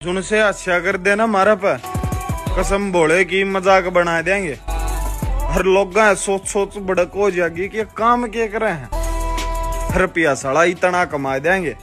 सुन से अच्छा कर देना मारा पर कसम बोले की मज़ाक बना देंगे। हर लोग सोच सोच बड़क हो जाएगी कि काम क्या करे हैं। रुपया साला इतना कमा देंगे।